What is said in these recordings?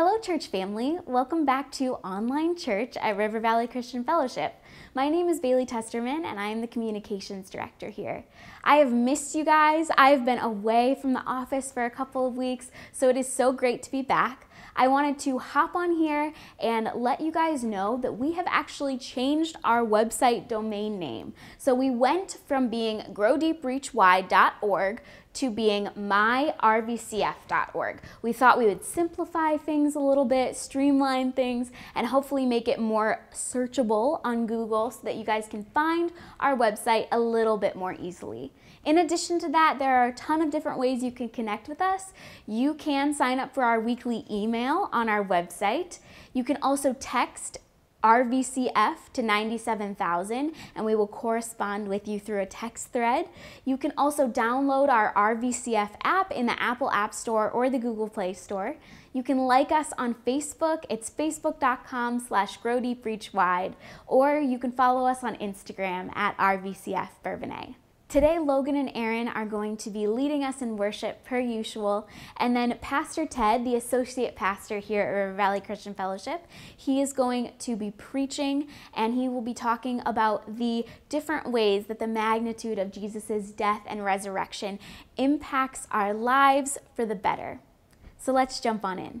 Hello, church family. Welcome back to online church at River Valley Christian Fellowship. My name is Bailey Testerman, and I am the communications director here. I have missed you guys. I've been away from the office for a couple of weeks, so it is so great to be back. I wanted to hop on here and let you guys know that we have actually changed our website domain name. So we went from being growdeepreachwide.org to being myrvcf.org. We thought we would simplify things a little bit, streamline things, and hopefully make it more searchable on Google so that you guys can find our website a little bit more easily. In addition to that, there are a ton of different ways you can connect with us. You can sign up for our weekly email on our website. You can also text RVCF to 97,000 and we will correspond with you through a text thread. You can also download our RVCF app in the Apple App Store or the Google Play Store. You can like us on Facebook. It's facebook.com slash growdeepreachwide or you can follow us on Instagram at RVCF Bourbonnais. Today, Logan and Aaron are going to be leading us in worship per usual. And then Pastor Ted, the associate pastor here at River Valley Christian Fellowship, he is going to be preaching and he will be talking about the different ways that the magnitude of Jesus' death and resurrection impacts our lives for the better. So let's jump on in.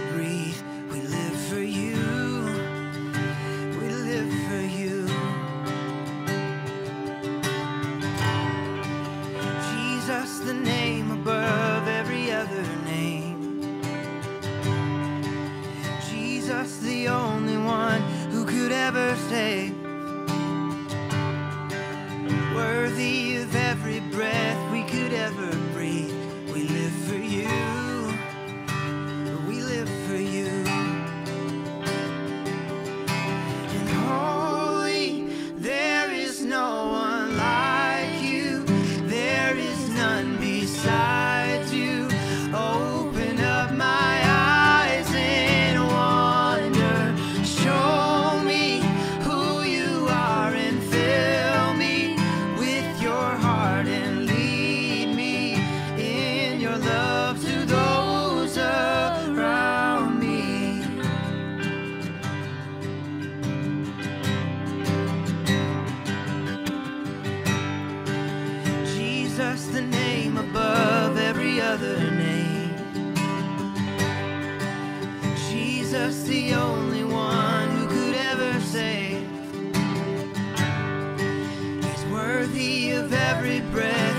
Jesus, the only one who could ever save. Worthy of every breath worthy of every breath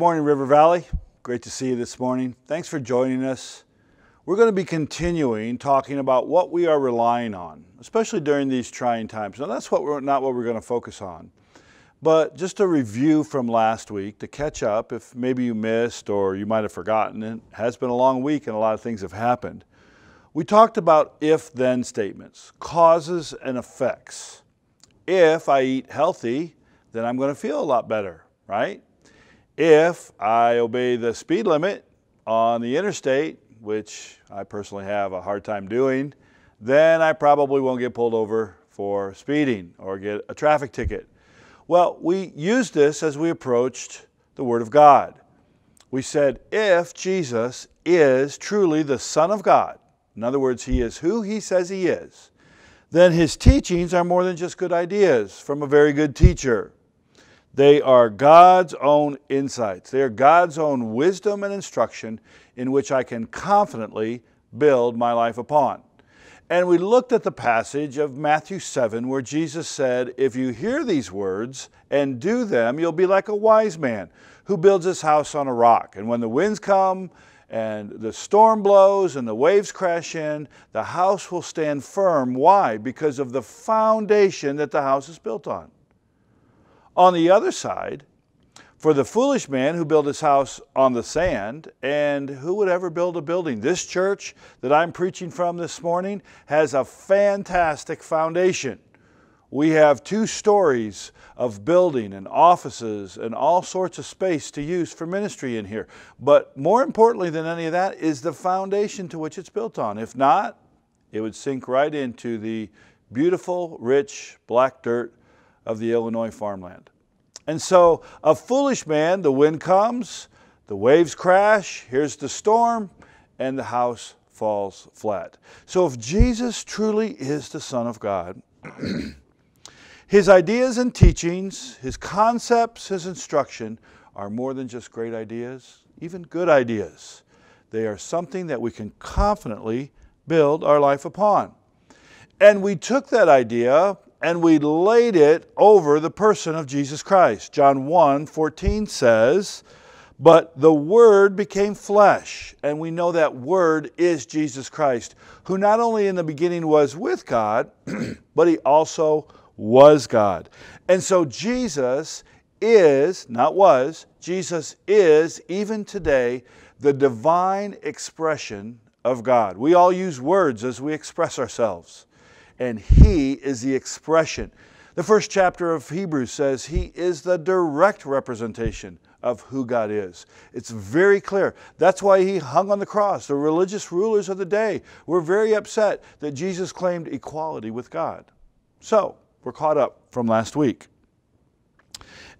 Good morning, River Valley. Great to see you this morning. Thanks for joining us. We're going to be continuing talking about what we are relying on, especially during these trying times. Now, that's what we're, not what we're going to focus on. But just a review from last week to catch up if maybe you missed or you might have forgotten. It has been a long week and a lot of things have happened. We talked about if then statements, causes and effects. If I eat healthy, then I'm going to feel a lot better, right? If I obey the speed limit on the interstate, which I personally have a hard time doing, then I probably won't get pulled over for speeding or get a traffic ticket. Well, we used this as we approached the Word of God. We said, if Jesus is truly the Son of God, in other words, He is who He says He is, then His teachings are more than just good ideas from a very good teacher. They are God's own insights. They are God's own wisdom and instruction in which I can confidently build my life upon. And we looked at the passage of Matthew 7 where Jesus said, If you hear these words and do them, you'll be like a wise man who builds his house on a rock. And when the winds come and the storm blows and the waves crash in, the house will stand firm. Why? Because of the foundation that the house is built on. On the other side, for the foolish man who built his house on the sand, and who would ever build a building? This church that I'm preaching from this morning has a fantastic foundation. We have two stories of building and offices and all sorts of space to use for ministry in here. But more importantly than any of that is the foundation to which it's built on. If not, it would sink right into the beautiful, rich, black dirt of the Illinois farmland. And so, a foolish man, the wind comes, the waves crash, here's the storm, and the house falls flat. So, if Jesus truly is the Son of God, his ideas and teachings, his concepts, his instruction are more than just great ideas, even good ideas. They are something that we can confidently build our life upon. And we took that idea and we laid it over the person of Jesus Christ. John 1 14 says, But the Word became flesh, and we know that Word is Jesus Christ, who not only in the beginning was with God, but he also was God. And so Jesus is, not was, Jesus is, even today, the divine expression of God. We all use words as we express ourselves and He is the expression. The first chapter of Hebrews says He is the direct representation of who God is. It's very clear. That's why He hung on the cross. The religious rulers of the day were very upset that Jesus claimed equality with God. So, we're caught up from last week.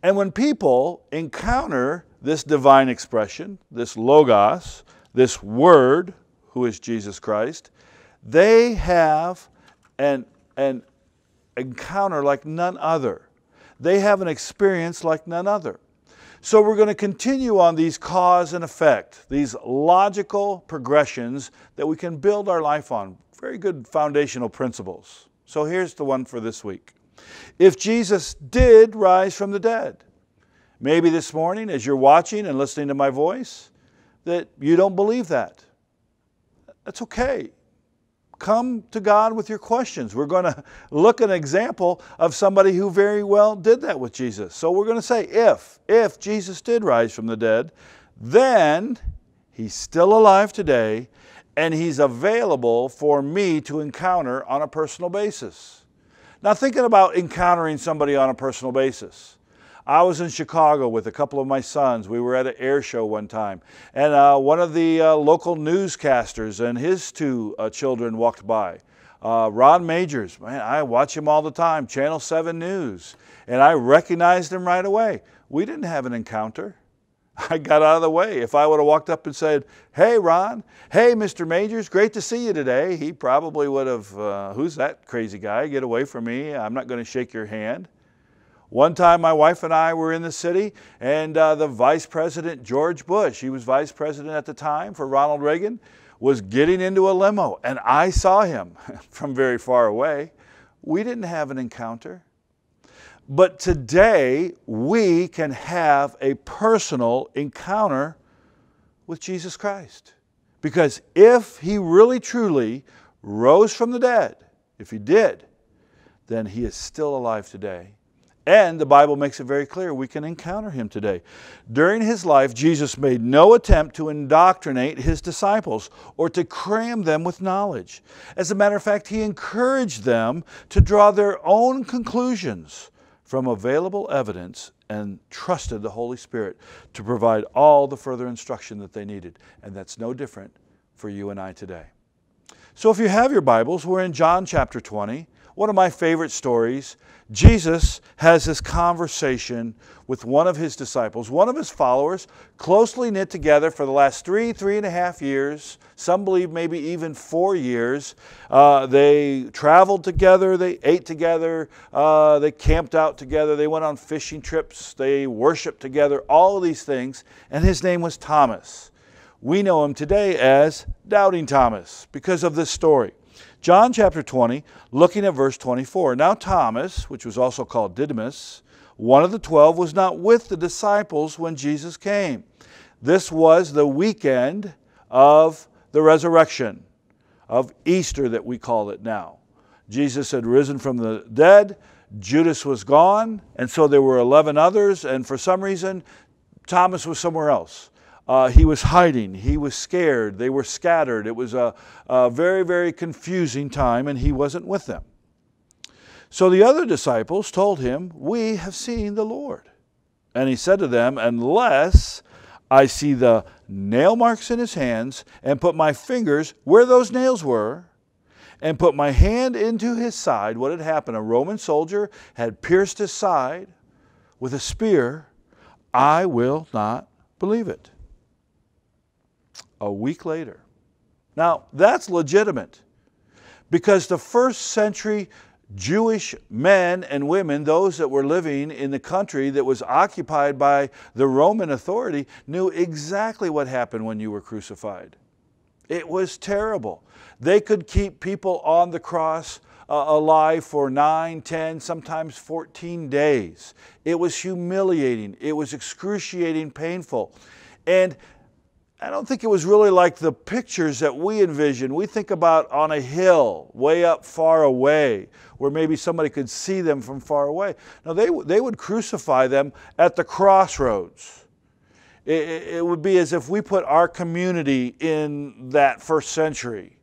And when people encounter this divine expression, this Logos, this Word, who is Jesus Christ, they have an, an encounter like none other. They have an experience like none other. So we're going to continue on these cause and effect, these logical progressions that we can build our life on. Very good foundational principles. So here's the one for this week. If Jesus did rise from the dead, maybe this morning as you're watching and listening to my voice, that you don't believe that. That's okay come to God with your questions. We're going to look at an example of somebody who very well did that with Jesus. So we're going to say, if, if Jesus did rise from the dead, then he's still alive today and he's available for me to encounter on a personal basis. Now, thinking about encountering somebody on a personal basis. I was in Chicago with a couple of my sons. We were at an air show one time, and uh, one of the uh, local newscasters and his two uh, children walked by. Uh, Ron Magers, man, I watch him all the time, Channel 7 News, and I recognized him right away. We didn't have an encounter. I got out of the way. If I would have walked up and said, Hey, Ron, hey, Mr. Magers, great to see you today, he probably would have, uh, Who's that crazy guy? Get away from me. I'm not going to shake your hand. One time, my wife and I were in the city, and uh, the Vice President George Bush, he was Vice President at the time for Ronald Reagan, was getting into a limo, and I saw him from very far away. We didn't have an encounter. But today, we can have a personal encounter with Jesus Christ. Because if he really truly rose from the dead, if he did, then he is still alive today. And the Bible makes it very clear we can encounter him today. During his life, Jesus made no attempt to indoctrinate his disciples or to cram them with knowledge. As a matter of fact, he encouraged them to draw their own conclusions from available evidence and trusted the Holy Spirit to provide all the further instruction that they needed. And that's no different for you and I today. So if you have your Bibles, we're in John chapter 20. One of my favorite stories. Jesus has this conversation with one of his disciples, one of his followers, closely knit together for the last three, three and a half years. Some believe maybe even four years. Uh, they traveled together, they ate together, uh, they camped out together, they went on fishing trips, they worshiped together, all of these things. And his name was Thomas. We know him today as Doubting Thomas because of this story. John chapter 20, looking at verse 24. Now, Thomas, which was also called Didymus, one of the twelve, was not with the disciples when Jesus came. This was the weekend of the resurrection, of Easter that we call it now. Jesus had risen from the dead, Judas was gone, and so there were 11 others, and for some reason, Thomas was somewhere else. Uh, he was hiding. He was scared. They were scattered. It was a, a very, very confusing time, and he wasn't with them. So the other disciples told him, We have seen the Lord. And he said to them, Unless I see the nail marks in his hands, and put my fingers where those nails were, and put my hand into his side, what had happened? A Roman soldier had pierced his side with a spear. I will not believe it a week later. Now, that's legitimate because the first century Jewish men and women, those that were living in the country that was occupied by the Roman authority, knew exactly what happened when you were crucified. It was terrible. They could keep people on the cross uh, alive for 9, 10, sometimes 14 days. It was humiliating. It was excruciating, painful. And I don't think it was really like the pictures that we envision. We think about on a hill, way up far away, where maybe somebody could see them from far away. Now, they, they would crucify them at the crossroads. It, it would be as if we put our community in that first century.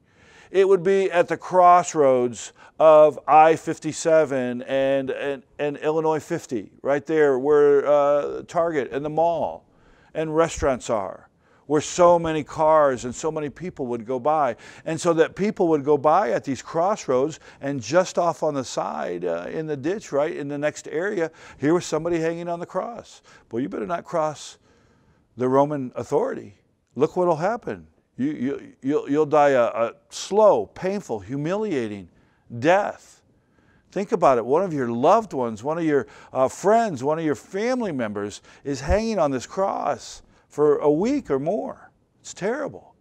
It would be at the crossroads of I 57 and, and, and Illinois 50, right there where uh, Target and the mall and restaurants are where so many cars and so many people would go by. And so that people would go by at these crossroads and just off on the side uh, in the ditch, right in the next area, here was somebody hanging on the cross. Well, you better not cross the Roman authority. Look what will happen. You, you, you'll, you'll die a, a slow, painful, humiliating death. Think about it. One of your loved ones, one of your uh, friends, one of your family members is hanging on this cross for a week or more. It's terrible.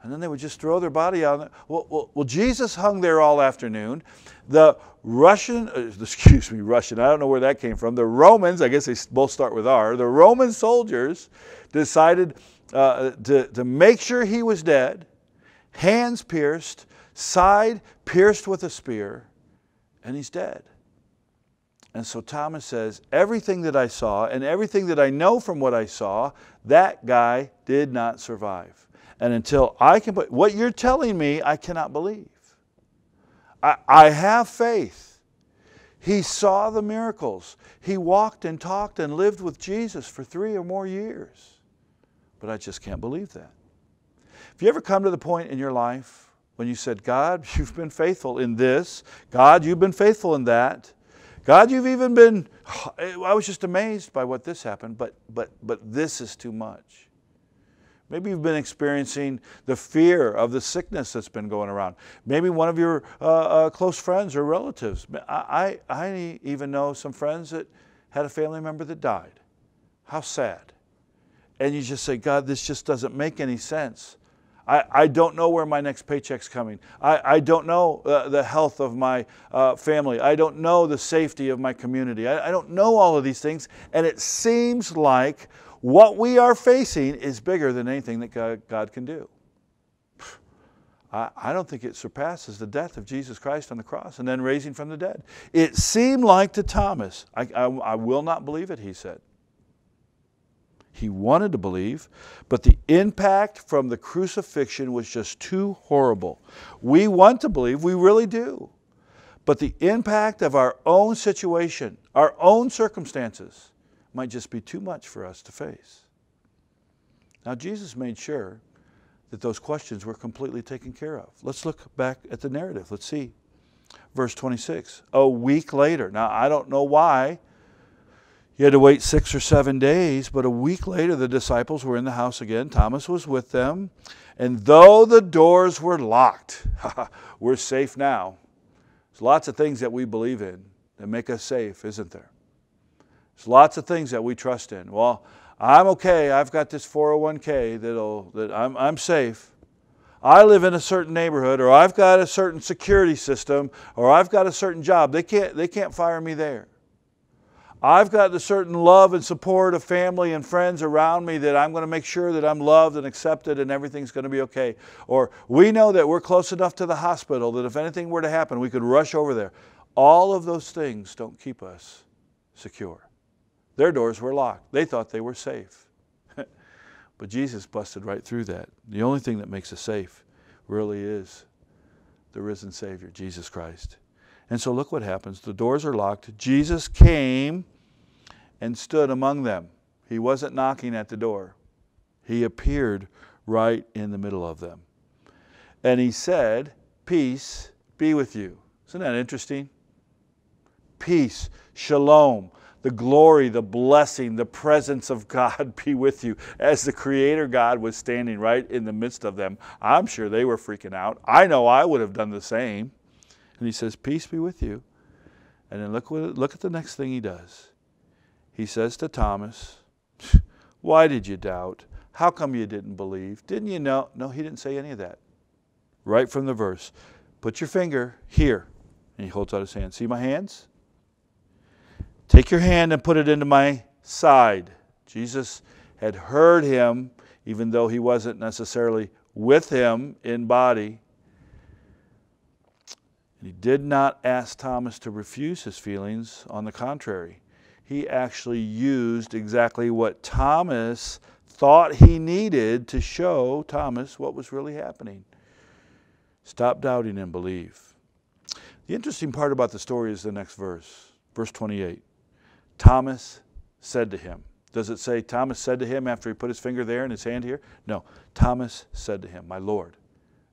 And then they would just throw their body out. Well, well, well, Jesus hung there all afternoon. The Russian, uh, excuse me, Russian, I don't know where that came from. The Romans, I guess they both start with R, the Roman soldiers decided uh, to, to make sure he was dead, hands pierced, side pierced with a spear, and he's dead. And so Thomas says, Everything that I saw and everything that I know from what I saw, that guy did not survive. And until I can put what you're telling me, I cannot believe. I, I have faith. He saw the miracles. He walked and talked and lived with Jesus for three or more years. But I just can't believe that. Have you ever come to the point in your life when you said, God, you've been faithful in this, God, you've been faithful in that? God, you've even been, I was just amazed by what this happened, but, but, but this is too much. Maybe you've been experiencing the fear of the sickness that's been going around. Maybe one of your uh, uh, close friends or relatives. I, I, I even know some friends that had a family member that died. How sad. And you just say, God, this just doesn't make any sense. I, I don't know where my next paycheck's coming. I, I don't know uh, the health of my uh, family. I don't know the safety of my community. I, I don't know all of these things. And it seems like what we are facing is bigger than anything that God, God can do. I, I don't think it surpasses the death of Jesus Christ on the cross and then raising from the dead. It seemed like to Thomas, I, I, I will not believe it, he said. He wanted to believe, but the impact from the crucifixion was just too horrible. We want to believe, we really do. But the impact of our own situation, our own circumstances, might just be too much for us to face. Now, Jesus made sure that those questions were completely taken care of. Let's look back at the narrative. Let's see. Verse 26. A week later. Now, I don't know why you had to wait six or seven days, but a week later, the disciples were in the house again. Thomas was with them. And though the doors were locked, we're safe now. There's lots of things that we believe in that make us safe, isn't there? There's lots of things that we trust in. Well, I'm okay. I've got this 401k that'll, that I'm, I'm safe. I live in a certain neighborhood, or I've got a certain security system, or I've got a certain job. They can't, they can't fire me there. I've got the certain love and support of family and friends around me that I'm going to make sure that I'm loved and accepted and everything's going to be okay. Or we know that we're close enough to the hospital that if anything were to happen, we could rush over there. All of those things don't keep us secure. Their doors were locked, they thought they were safe. but Jesus busted right through that. The only thing that makes us safe really is the risen Savior, Jesus Christ. And so look what happens. The doors are locked. Jesus came and stood among them. He wasn't knocking at the door, he appeared right in the middle of them. And he said, Peace be with you. Isn't that interesting? Peace, shalom, the glory, the blessing, the presence of God be with you. As the Creator God was standing right in the midst of them, I'm sure they were freaking out. I know I would have done the same. And he says, Peace be with you. And then look, what, look at the next thing he does. He says to Thomas, Why did you doubt? How come you didn't believe? Didn't you know? No, he didn't say any of that. Right from the verse. Put your finger here. And he holds out his hand. See my hands? Take your hand and put it into my side. Jesus had heard him, even though he wasn't necessarily with him in body. And he did not ask Thomas to refuse his feelings. On the contrary, he actually used exactly what Thomas thought he needed to show Thomas what was really happening. Stop doubting and believe. The interesting part about the story is the next verse, verse 28. Thomas said to him, Does it say Thomas said to him after he put his finger there and his hand here? No. Thomas said to him, My Lord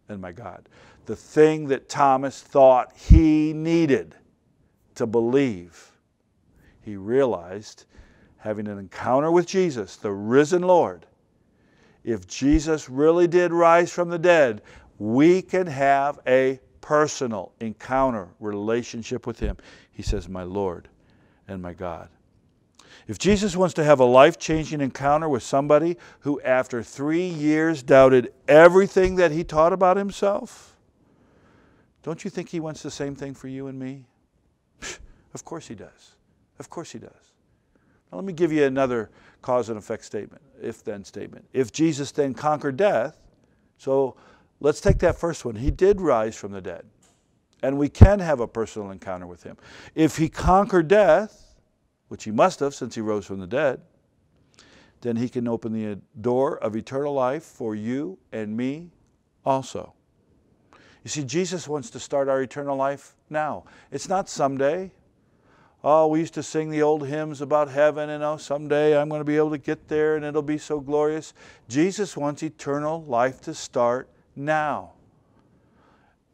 and my God the thing that Thomas thought he needed to believe. He realized, having an encounter with Jesus, the risen Lord, if Jesus really did rise from the dead, we can have a personal encounter, relationship with Him. He says, My Lord and my God. If Jesus wants to have a life changing encounter with somebody who, after three years, doubted everything that he taught about himself, don't you think He wants the same thing for you and me? of course He does. Of course He does. Now, let me give you another cause and effect statement, if then statement. If Jesus then conquered death, so let's take that first one. He did rise from the dead, and we can have a personal encounter with Him. If He conquered death, which He must have since He rose from the dead, then He can open the door of eternal life for you and me also. You see, Jesus wants to start our eternal life now. It's not someday. Oh, we used to sing the old hymns about heaven, and oh, someday I'm going to be able to get there and it'll be so glorious. Jesus wants eternal life to start now.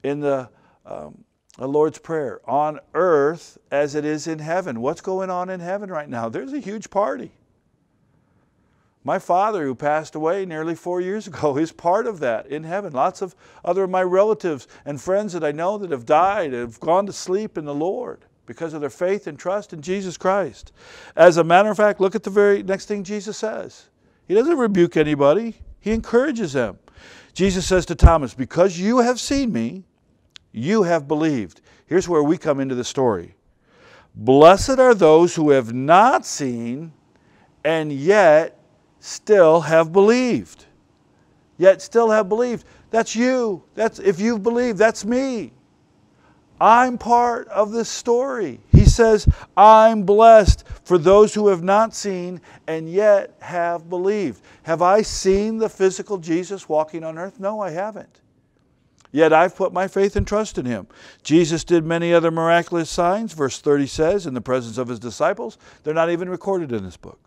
In the, um, the Lord's Prayer, on earth as it is in heaven. What's going on in heaven right now? There's a huge party. My father, who passed away nearly four years ago, is part of that in heaven. Lots of other of my relatives and friends that I know that have died have gone to sleep in the Lord because of their faith and trust in Jesus Christ. As a matter of fact, look at the very next thing Jesus says. He doesn't rebuke anybody, he encourages them. Jesus says to Thomas, Because you have seen me, you have believed. Here's where we come into the story. Blessed are those who have not seen and yet still have believed. Yet still have believed. That's you. That's if you've believed, that's me. I'm part of this story. He says, I'm blessed for those who have not seen and yet have believed. Have I seen the physical Jesus walking on earth? No, I haven't. Yet I've put my faith and trust in him. Jesus did many other miraculous signs, verse 30 says, in the presence of his disciples. They're not even recorded in this book.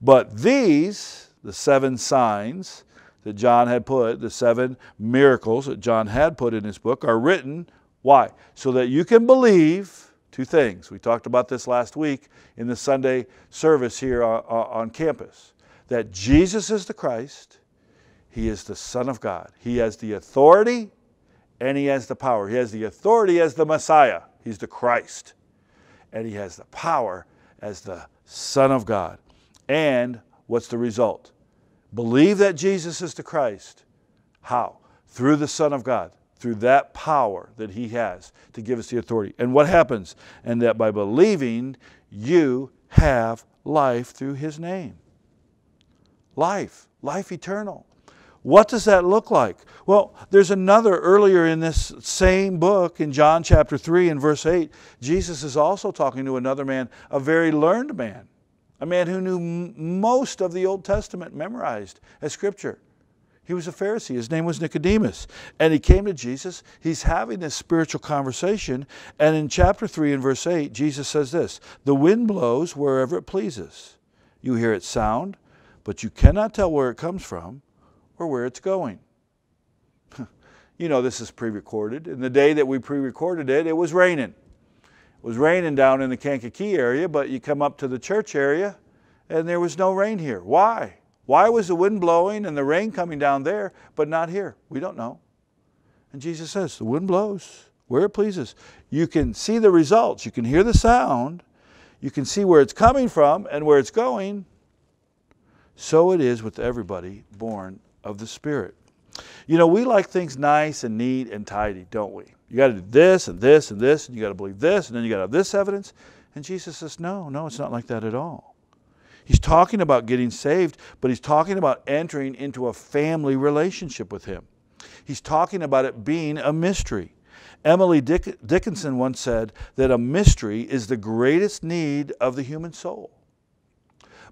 But these, the seven signs that John had put, the seven miracles that John had put in his book, are written. Why? So that you can believe two things. We talked about this last week in the Sunday service here on, on campus that Jesus is the Christ, He is the Son of God. He has the authority and he has the power. He has the authority as the Messiah, he's the Christ, and he has the power as the Son of God. And what's the result? Believe that Jesus is the Christ. How? Through the Son of God, through that power that he has to give us the authority. And what happens? And that by believing, you have life through his name. Life, life eternal. What does that look like? Well, there's another earlier in this same book, in John chapter 3 and verse 8, Jesus is also talking to another man, a very learned man, a man who knew most of the Old Testament memorized as Scripture. He was a Pharisee. His name was Nicodemus. And he came to Jesus. He's having this spiritual conversation. And in chapter 3 and verse 8, Jesus says this The wind blows wherever it pleases. You hear its sound, but you cannot tell where it comes from or where it's going. you know, this is pre recorded. And the day that we pre recorded it, it was raining. Was raining down in the Kankakee area, but you come up to the church area and there was no rain here. Why? Why was the wind blowing and the rain coming down there, but not here? We don't know. And Jesus says, The wind blows where it pleases. You can see the results, you can hear the sound, you can see where it's coming from and where it's going. So it is with everybody born of the Spirit. You know, we like things nice and neat and tidy, don't we? You got to do this and this and this, and you got to believe this, and then you got to have this evidence. And Jesus says, no, no, it's not like that at all. He's talking about getting saved, but he's talking about entering into a family relationship with Him. He's talking about it being a mystery. Emily Dick- Dickinson once said that a mystery is the greatest need of the human soul.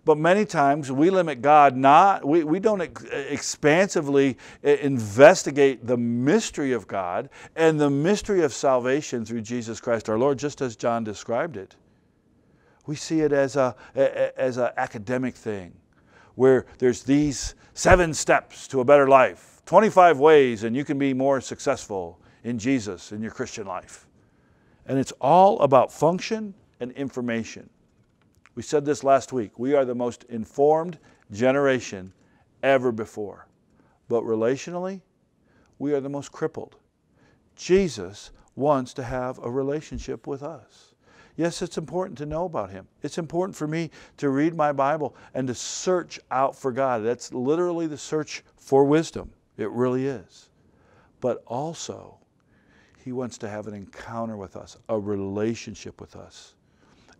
But many times we limit God not, we, we don't ex- uh, expansively uh, investigate the mystery of God and the mystery of salvation through Jesus Christ our Lord, just as John described it. We see it as a as an academic thing, where there's these seven steps to a better life, 25 ways, and you can be more successful in Jesus in your Christian life. And it's all about function and information. We said this last week. We are the most informed generation ever before. But relationally, we are the most crippled. Jesus wants to have a relationship with us. Yes, it's important to know about Him. It's important for me to read my Bible and to search out for God. That's literally the search for wisdom. It really is. But also, He wants to have an encounter with us, a relationship with us.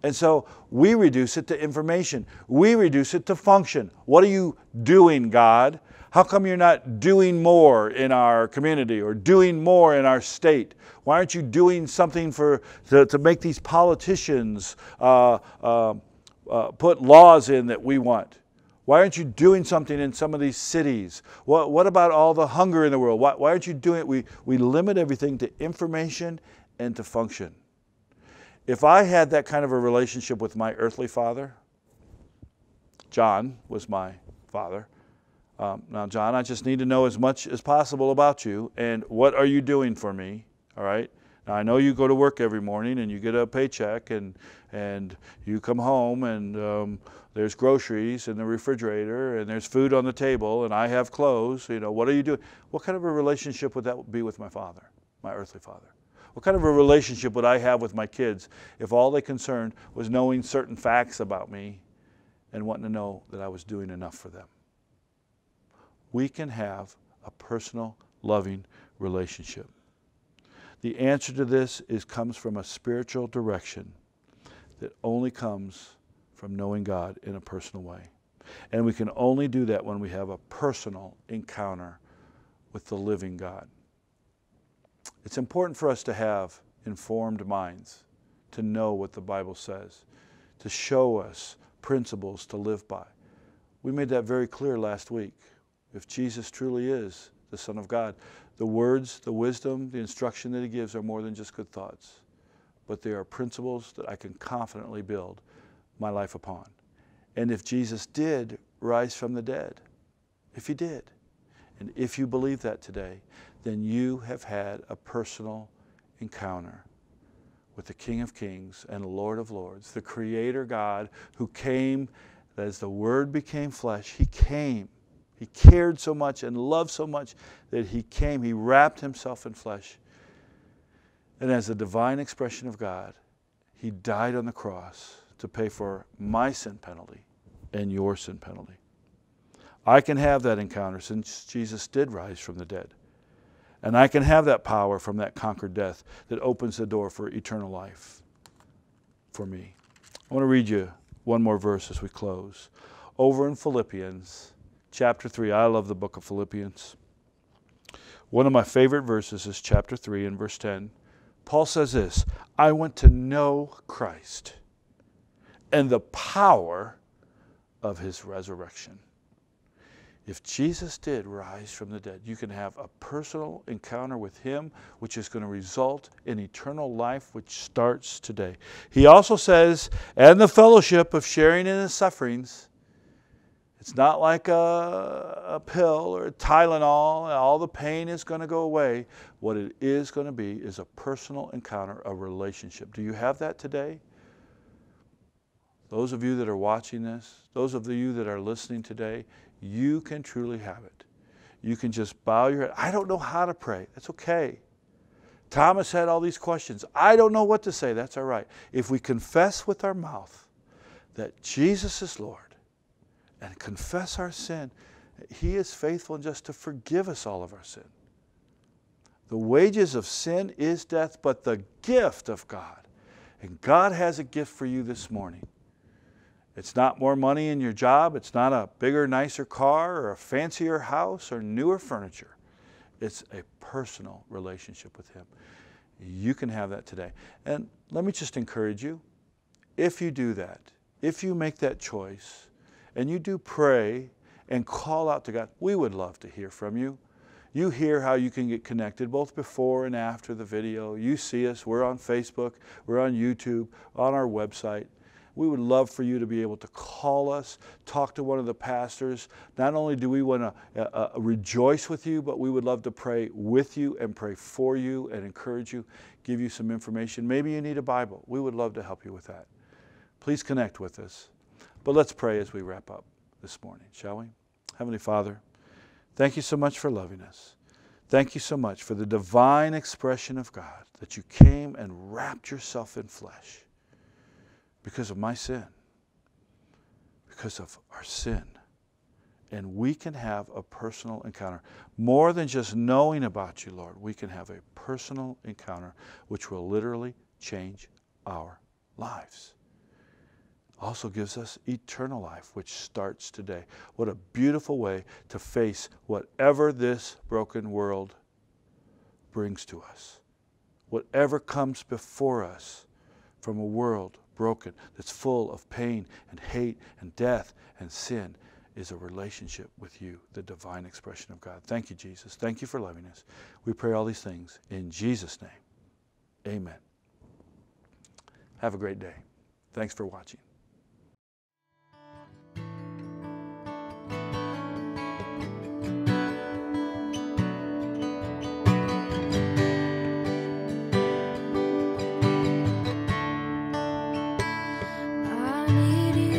And so we reduce it to information. We reduce it to function. What are you doing, God? How come you're not doing more in our community or doing more in our state? Why aren't you doing something for, to, to make these politicians uh, uh, uh, put laws in that we want? Why aren't you doing something in some of these cities? What, what about all the hunger in the world? Why, why aren't you doing it? We, we limit everything to information and to function. If I had that kind of a relationship with my earthly father, John was my father. Um, now, John, I just need to know as much as possible about you and what are you doing for me, all right? Now, I know you go to work every morning and you get a paycheck and, and you come home and um, there's groceries in the refrigerator and there's food on the table and I have clothes. You know, what are you doing? What kind of a relationship would that be with my father, my earthly father? What kind of a relationship would I have with my kids if all they concerned was knowing certain facts about me and wanting to know that I was doing enough for them? We can have a personal, loving relationship? The answer to this is comes from a spiritual direction that only comes from knowing God in a personal way. And we can only do that when we have a personal encounter with the living God. It's important for us to have informed minds, to know what the Bible says, to show us principles to live by. We made that very clear last week. If Jesus truly is the Son of God, the words, the wisdom, the instruction that He gives are more than just good thoughts, but they are principles that I can confidently build my life upon. And if Jesus did rise from the dead, if He did, and if you believe that today, then you have had a personal encounter with the King of Kings and Lord of Lords, the Creator God who came as the Word became flesh. He came. He cared so much and loved so much that He came. He wrapped Himself in flesh. And as a divine expression of God, He died on the cross to pay for my sin penalty and your sin penalty. I can have that encounter since Jesus did rise from the dead. And I can have that power from that conquered death that opens the door for eternal life for me. I want to read you one more verse as we close. Over in Philippians chapter 3. I love the book of Philippians. One of my favorite verses is chapter 3 and verse 10. Paul says this I want to know Christ and the power of his resurrection. If Jesus did rise from the dead, you can have a personal encounter with him, which is going to result in eternal life, which starts today. He also says, and the fellowship of sharing in his sufferings. It's not like a, a pill or a Tylenol, all the pain is going to go away. What it is going to be is a personal encounter, a relationship. Do you have that today? Those of you that are watching this, those of you that are listening today, you can truly have it. You can just bow your head. I don't know how to pray. That's okay. Thomas had all these questions. I don't know what to say. That's all right. If we confess with our mouth that Jesus is Lord and confess our sin, He is faithful and just to forgive us all of our sin. The wages of sin is death, but the gift of God. And God has a gift for you this morning. It's not more money in your job. It's not a bigger, nicer car or a fancier house or newer furniture. It's a personal relationship with Him. You can have that today. And let me just encourage you if you do that, if you make that choice, and you do pray and call out to God, we would love to hear from you. You hear how you can get connected both before and after the video. You see us. We're on Facebook, we're on YouTube, on our website. We would love for you to be able to call us, talk to one of the pastors. Not only do we want to uh, uh, rejoice with you, but we would love to pray with you and pray for you and encourage you, give you some information. Maybe you need a Bible. We would love to help you with that. Please connect with us. But let's pray as we wrap up this morning, shall we? Heavenly Father, thank you so much for loving us. Thank you so much for the divine expression of God that you came and wrapped yourself in flesh because of my sin, because of our sin. And we can have a personal encounter. More than just knowing about you, Lord, we can have a personal encounter which will literally change our lives. Also gives us eternal life, which starts today. What a beautiful way to face whatever this broken world brings to us. Whatever comes before us from a world broken, that's full of pain and hate and death and sin, is a relationship with you, the divine expression of God. Thank you, Jesus. Thank you for loving us. We pray all these things in Jesus' name. Amen. Have a great day. Thanks for watching. Need you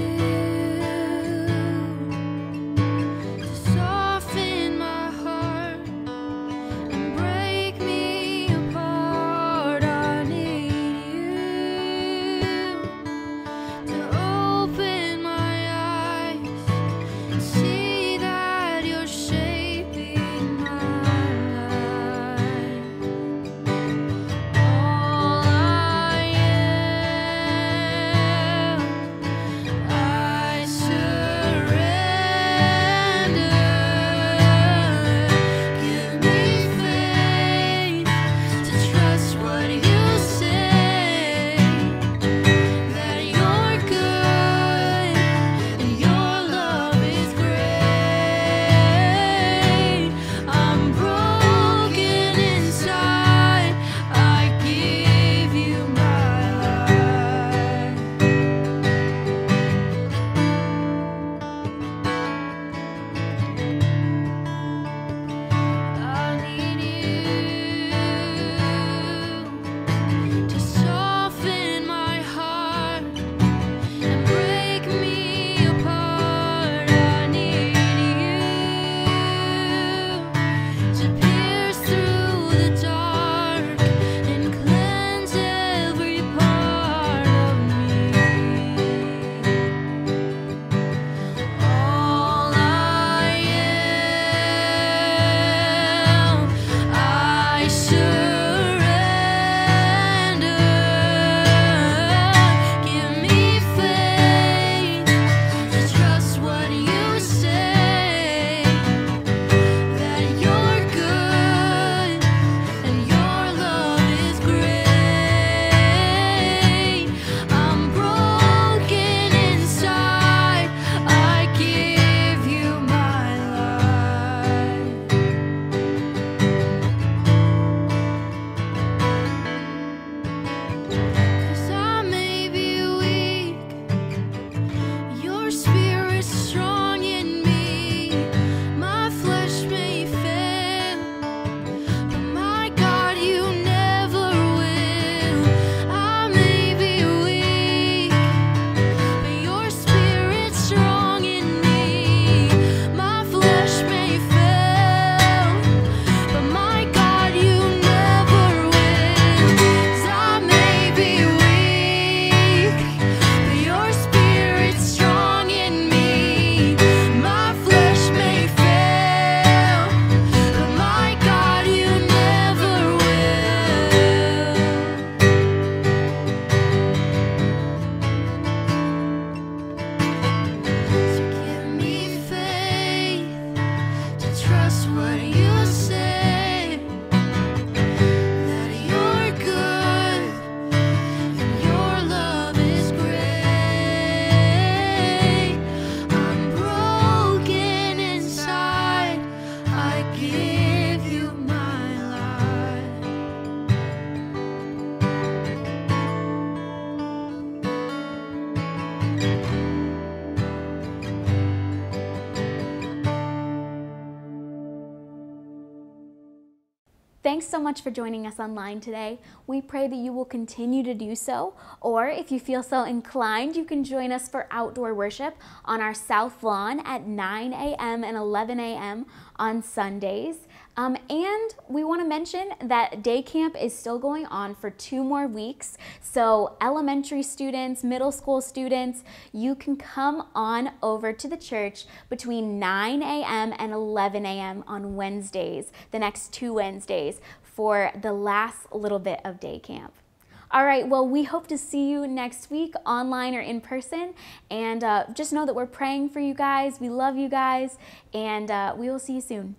Thanks so much for joining us online today. We pray that you will continue to do so, or if you feel so inclined, you can join us for outdoor worship on our south lawn at 9 a.m. and 11 a.m. on Sundays. Um, and we want to mention that day camp is still going on for two more weeks. So, elementary students, middle school students, you can come on over to the church between 9 a.m. and 11 a.m. on Wednesdays, the next two Wednesdays, for the last little bit of day camp. All right, well, we hope to see you next week, online or in person. And uh, just know that we're praying for you guys. We love you guys, and uh, we will see you soon.